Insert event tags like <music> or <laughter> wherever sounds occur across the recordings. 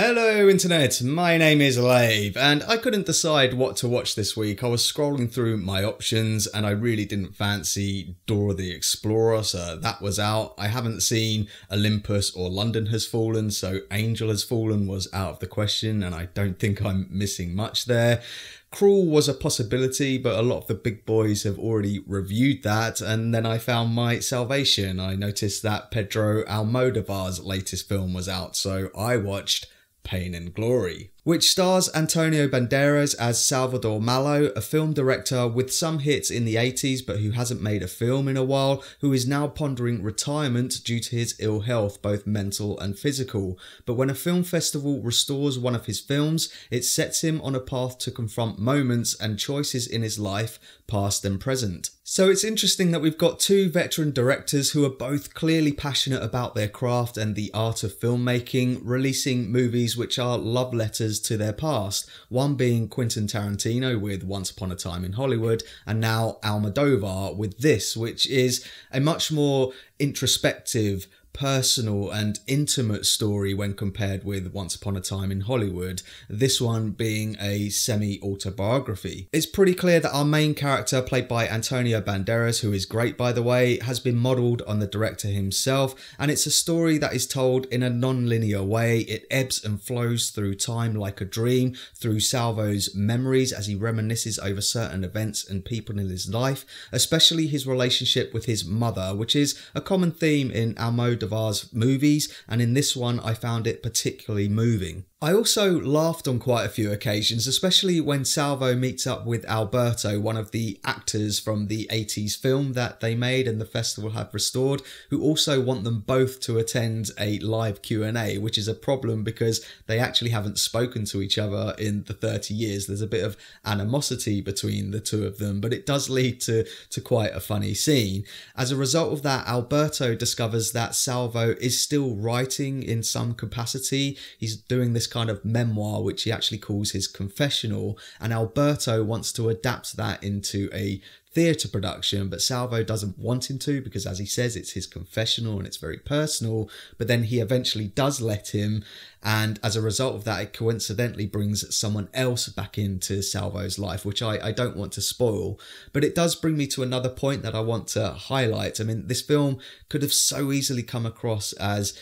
Internet, my name is Lave, and I couldn't decide what to watch this week. I was scrolling through my options and I really didn't fancy Dora the Explorer, so that was out. I haven't seen Olympus or London Has Fallen, so Angel Has Fallen was out of the question, and I don't think I'm missing much there. Crawl was a possibility, but a lot of the big boys have already reviewed that. And then I found my salvation. I noticed that Pedro Almodovar's latest film was out, so I watched Pain and Glory which stars Antonio Banderas as Salvador Mallo, a film director with some hits in the 80s but who hasn't made a film in a while, who is now pondering retirement due to his ill health, both mental and physical. But when a film festival restores one of his films, it sets him on a path to confront moments and choices in his life, past and present. So it's interesting that we've got two veteran directors who are both clearly passionate about their craft and the art of filmmaking, releasing movies which are love letters to their past, one being Quentin Tarantino with Once Upon a Time in Hollywood, and now Almodovar with this, which is a much more introspective, personal and intimate story when compared with Once Upon a Time in Hollywood, this one being a semi autobiography. It's pretty clear that our main character, played by Antonio Banderas, who is great by the way, has been modelled on the director himself, and it's a story that is told in a non linear way. It ebbs and flows through time like a dream, through Salvo's memories as he reminisces over certain events and people in his life, especially his relationship with his mother, which is a common theme in Almodovar Almodovar's movies, and in this one I found it particularly moving. I also laughed on quite a few occasions, especially when Salvo meets up with Alberto, one of the actors from the 80s film that they made and the festival have restored, who also want them both to attend a live Q&A, which is a problem because they actually haven't spoken to each other in the 30 years. There's a bit of animosity between the two of them, but it does lead to, to quite a funny scene. As a result of that, Alberto discovers that Salvo is still writing in some capacity. He's doing this kind of memoir, which he actually calls his confessional. And Alberto wants to adapt that into a theatre production, but Salvo doesn't want him to because, as he says, it's his confessional and it's very personal. But then he eventually does let him, and as a result of that, it coincidentally brings someone else back into Salvo's life, which I, I don't want to spoil. But it does bring me to another point that I want to highlight. I mean, this film could have so easily come across as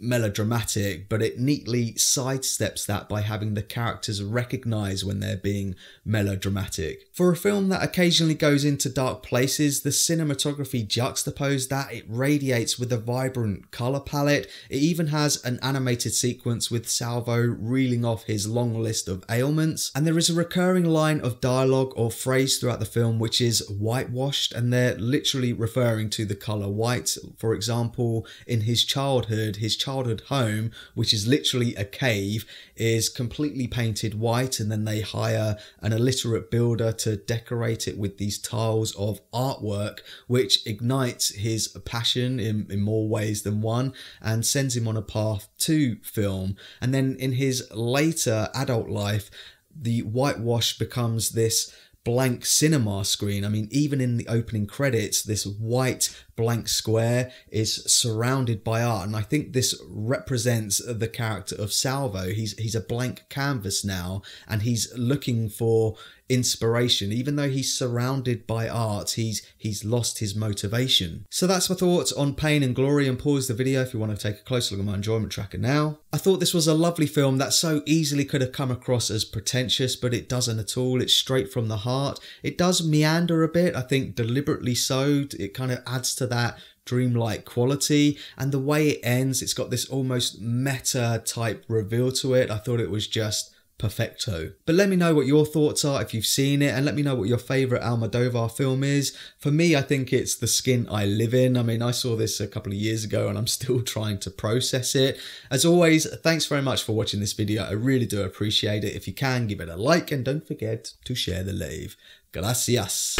melodramatic, but it neatly sidesteps that by having the characters recognize when they're being melodramatic. For a film that occasionally goes into dark places, the cinematography juxtaposed that, it radiates with a vibrant colour palette. It even has an animated sequence with Salvo reeling off his long list of ailments, and there is a recurring line of dialogue or phrase throughout the film which is whitewashed, and they're literally referring to the colour white. For example, in his childhood, his childhood childhood home, which is literally a cave, is completely painted white, and then they hire an illiterate builder to decorate it with these tiles of artwork, which ignites his passion in, in more ways than one and sends him on a path to film. And then in his later adult life, the whitewash becomes this blank cinema screen. I mean, even in the opening credits, this white blank square is surrounded by art. And i think this represents the character of salvo. He's he's a blank canvas now and he's looking for inspiration. Even though he's surrounded by art he's he's lost his motivation. So that's my thoughts on pain and glory and pause the video if you want to take a closer look at my enjoyment tracker now. I thought this was a lovely film that so easily could have come across as pretentious but it doesn't at all. It's straight from the heart. It does meander a bit i think deliberately so it kind of adds to that dreamlike quality and the way it ends it's got this almost meta type reveal to it i thought it was just perfecto. But let me know what your thoughts are if you've seen it and let me know what your favourite Almodovar film is. For me, I think it's The Skin I Live In. I mean, I saw this a couple of years ago and I'm <laughs> still trying to process it. As always, thanks very much for watching this video. I really do appreciate it. If you can, give it a like and don't forget to share the live. Gracias.